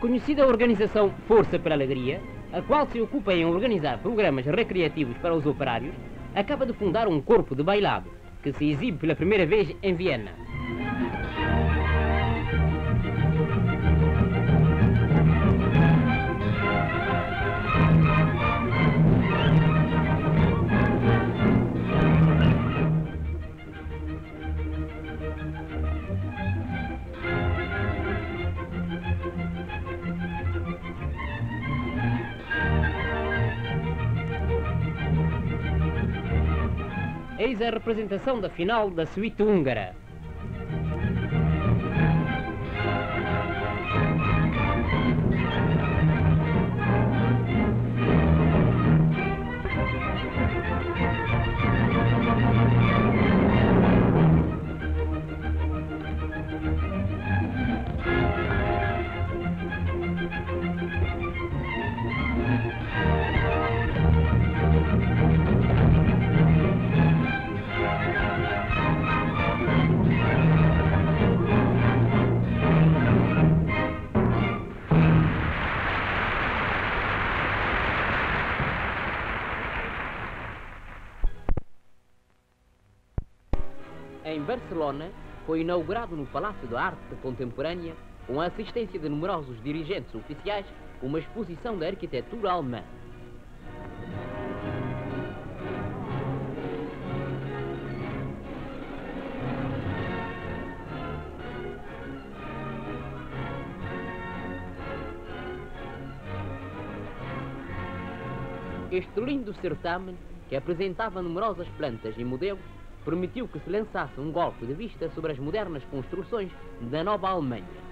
A conhecida organização Força pela Alegria, a qual se ocupa em organizar programas recreativos para os operários, acaba de fundar um corpo de bailado, que se exibe pela primeira vez em Viena. Eis a representação da final da suíte húngara. Barcelona, foi inaugurado no Palácio da Arte Contemporânea, com a assistência de numerosos dirigentes oficiais, uma exposição da arquitetura alemã. Este lindo certamen, que apresentava numerosas plantas e modelos, permitiu que se lançasse um golpe de vista sobre as modernas construções da Nova Alemanha.